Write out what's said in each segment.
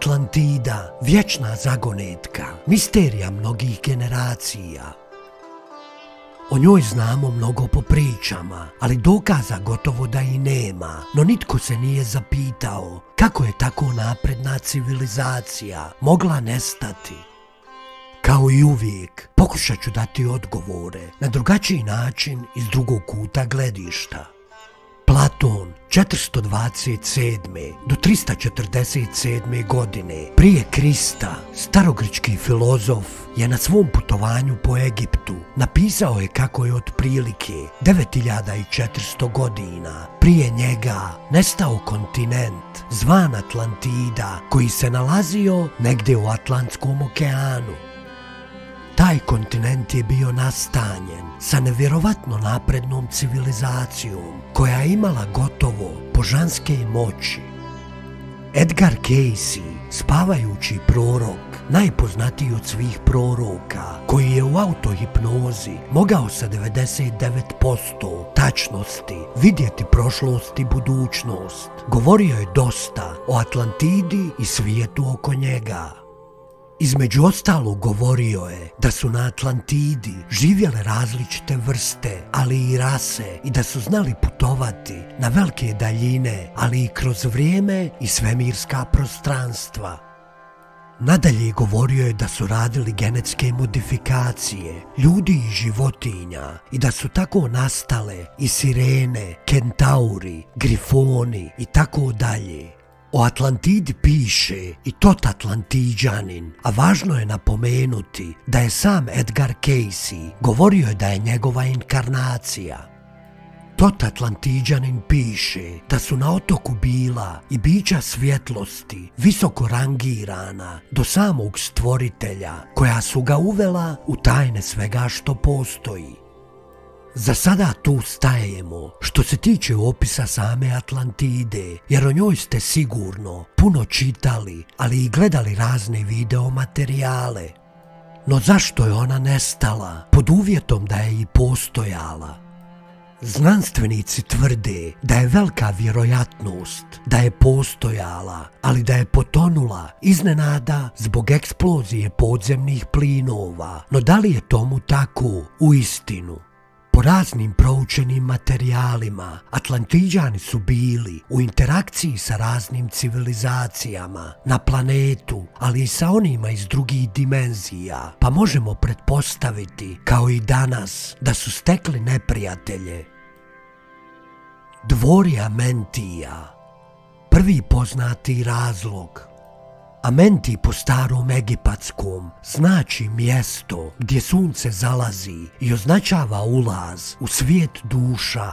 Atlantida, vječna zagonetka, misterija mnogih generacija. O njoj znamo mnogo po pričama, ali dokaza gotovo da i nema, no nitko se nije zapitao kako je tako napredna civilizacija mogla nestati. Kao i uvijek, pokušat ću dati odgovore na drugačiji način iz drugog kuta gledišta. Platon 427. do 347. godine prije Krista, starogrčki filozof, je na svom putovanju po Egiptu napisao je kako je otprilike 9400 godina prije njega nestao kontinent zvan Atlantida koji se nalazio negdje u Atlantskom okeanu. Taj kontinent je bio nastanjen sa nevjerovatno naprednom civilizacijom koja je imala gotovo božanske moći. Edgar Casey, spavajući prorok, najpoznatiji od svih proroka, koji je u autohipnozi mogao sa 99% tačnosti vidjeti prošlost i budućnost, govorio je dosta o Atlantidi i svijetu oko njega. Između ostalo govorio je da su na Atlantidi živjele različite vrste, ali i rase i da su znali putovati na velike daljine, ali i kroz vrijeme i svemirska prostranstva. Nadalje govorio je da su radili genetske modifikacije ljudi i životinja i da su tako nastale i sirene, kentauri, grifoni i tako dalje. O Atlantidi piše i tot Atlantiđanin, a važno je napomenuti da je sam Edgar Casey govorio da je njegova inkarnacija. Tot Atlantiđanin piše da su na otoku bila i bića svjetlosti visoko rangirana do samog stvoritelja koja su ga uvela u tajne svega što postoji. Za sada tu stajemo što se tiče opisa same Atlantide, jer o njoj ste sigurno puno čitali, ali i gledali razne video materijale. No zašto je ona nestala pod uvjetom da je i postojala? Znanstvenici tvrde da je velika vjerojatnost da je postojala, ali da je potonula iznenada zbog eksplozije podzemnih plinova. No da li je tomu tako u istinu? Po raznim proučenim materijalima, Atlantiđani su bili u interakciji sa raznim civilizacijama na planetu, ali i sa onima iz drugih dimenzija, pa možemo pretpostaviti, kao i danas, da su stekli neprijatelje. Dvorija Mentija Prvi poznati razlog Amenti po starom egipatskom znači mjesto gdje sunce zalazi i označava ulaz u svijet duša.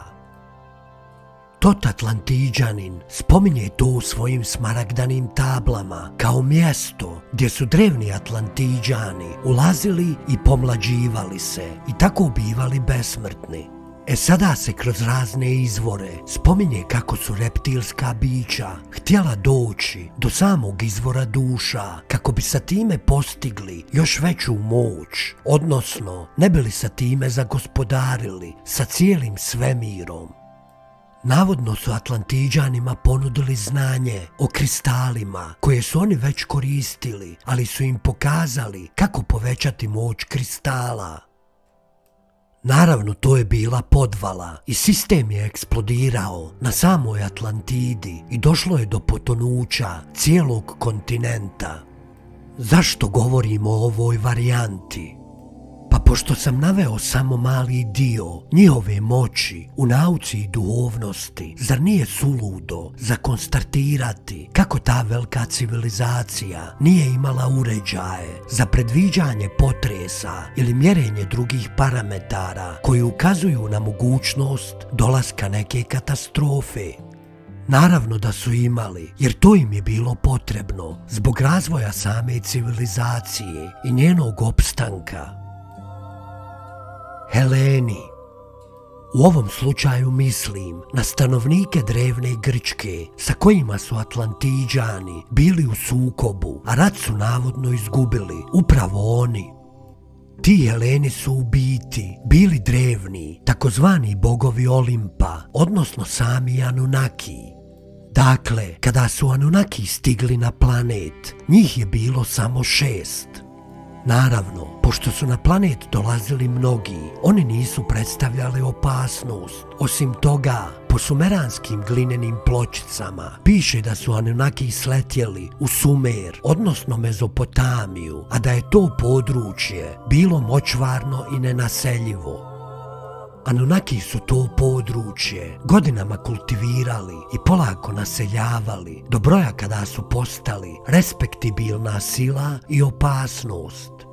Tot Atlantiđanin spominje to u svojim smaragdanim tablama kao mjesto gdje su drevni Atlantiđani ulazili i pomlađivali se i tako bivali besmrtni. E sada se kroz razne izvore spominje kako su reptilska bića htjela doći do samog izvora duša kako bi sa time postigli još veću moć, odnosno ne bili sa time zagospodarili sa cijelim svemirom. Navodno su Atlantiđanima ponudili znanje o kristalima koje su oni već koristili, ali su im pokazali kako povećati moć kristala. Naravno, to je bila podvala i sistem je eksplodirao na samoj Atlantidi i došlo je do potonuća cijelog kontinenta. Zašto govorimo o ovoj varijanti? Pošto sam naveo samo mali dio njihove moći u nauci i duhovnosti, zar nije suludo za konstatirati kako ta velika civilizacija nije imala uređaje za predviđanje potresa ili mjerenje drugih parametara koji ukazuju na mogućnost dolaska neke katastrofe? Naravno da su imali, jer to im je bilo potrebno zbog razvoja same civilizacije i njenog opstanka. Heleni. U ovom slučaju mislim na stanovnike drevne Grčke sa kojima su Atlantiđani bili u sukobu, a rat su navodno izgubili upravo oni. Ti Heleni su u biti bili drevni, takozvani bogovi Olimpa, odnosno sami Anunnaki. Dakle, kada su Anunnaki stigli na planet, njih je bilo samo šest. Naravno, pošto su na planet dolazili mnogi, oni nisu predstavljali opasnost. Osim toga, po sumeranskim glinenim pločicama piše da su Anunnaki sletjeli u Sumer, odnosno Mezopotamiju, a da je to područje bilo močvarno i nenaseljivo. Anunnaki su to područje godinama kultivirali i polako naseljavali do broja kada su postali respektibilna sila i opasnost.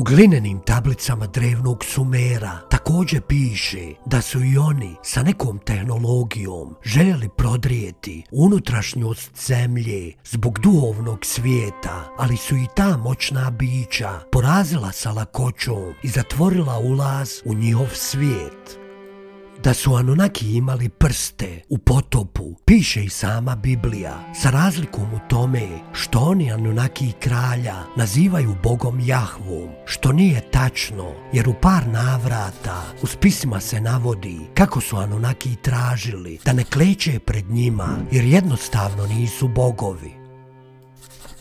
U glinenim tablicama drevnog Sumera također piše da su i oni sa nekom tehnologijom željeli prodrijeti unutrašnjost zemlje zbog duhovnog svijeta, ali su i ta moćna bića porazila sa lakoćom i zatvorila ulaz u njihov svijet. Da su Anunnaki imali prste u potopu, piše i sama Biblija, sa razlikom u tome što oni Anunnaki kralja nazivaju bogom Jahvom, što nije tačno, jer u par navrata u spisima se navodi kako su Anunnaki tražili da ne kleće pred njima, jer jednostavno nisu bogovi.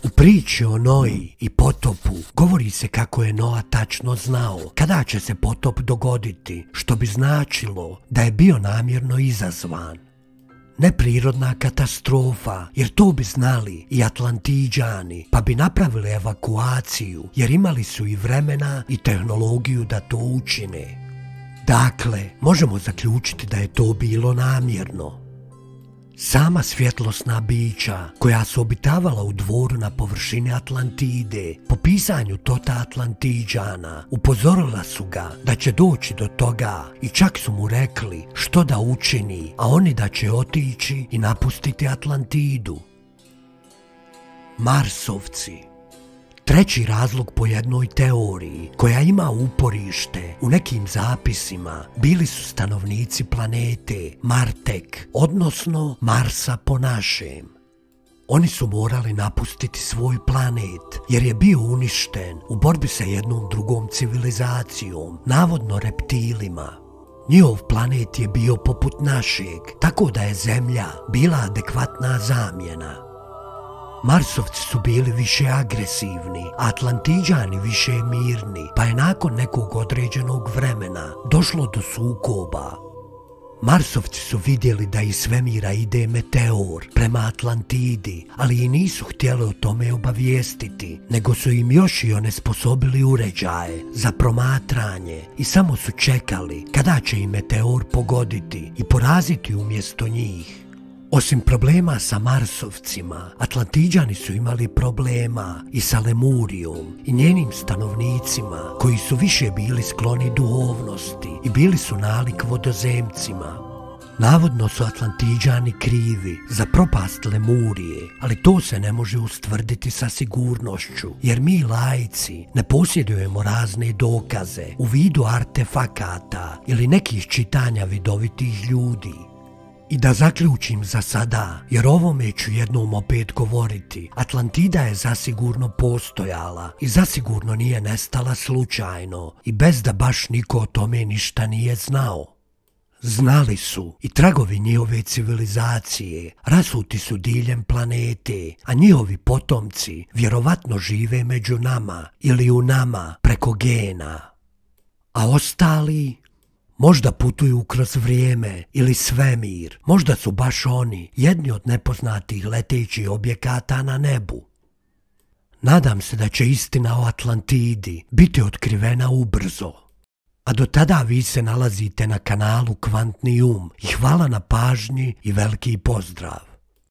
U priči o Noji i potopu govori se kako je Noa tačno znao kada će se potop dogoditi, što bi značilo da je bio namjerno izazvan. Neprirodna katastrofa, jer to bi znali i Atlantiđani, pa bi napravili evakuaciju, jer imali su i vremena i tehnologiju da to učine. Dakle, možemo zaključiti da je to bilo namjerno. Sama svjetlosna bića koja su obitavala u dvoru na površini Atlantide, po pisanju Tota Atlantiđana, upozorila su ga da će doći do toga i čak su mu rekli što da učini, a oni da će otići i napustiti Atlantidu. Marsovci Treći razlog po jednoj teoriji, koja ima uporište u nekim zapisima, bili su stanovnici planete Martek, odnosno Marsa po našem. Oni su morali napustiti svoj planet jer je bio uništen u borbi sa jednom drugom civilizacijom, navodno reptilima. Njihov planet je bio poput našeg, tako da je Zemlja bila adekvatna zamjena. Marsovci su bili više agresivni, Atlantiđani više mirni, pa je nakon nekog određenog vremena došlo do sukoba. Marsovci su vidjeli da iz svemira ide meteor prema Atlantidi, ali i nisu htjeli o tome obavijestiti, nego su im još i onesposobili uređaje za promatranje i samo su čekali kada će im meteor pogoditi i poraziti umjesto njih. Osim problema sa Marsovcima, Atlantiđani su imali problema i sa Lemurijom i njenim stanovnicima koji su više bili skloni duhovnosti i bili su nalik vodozemcima. Navodno su Atlantiđani krivi za propast Lemurije, ali to se ne može ustvrditi sa sigurnošću, jer mi lajci ne posjedujemo razne dokaze u vidu artefakata ili nekih čitanja vidovitih ljudi. I da zaključim za sada, jer ovome ću jednom opet govoriti, Atlantida je zasigurno postojala i zasigurno nije nestala slučajno i bez da baš niko o tome ništa nije znao. Znali su i tragovi njihove civilizacije rasuti su diljem planete, a njihovi potomci vjerovatno žive među nama ili u nama preko gena. A ostali Možda putuju kroz vrijeme ili svemir, možda su baš oni jedni od nepoznatih letećih objekata na nebu. Nadam se da će istina o Atlantidi biti otkrivena ubrzo. A do tada vi se nalazite na kanalu Kvantni um i hvala na pažnji i veliki pozdrav.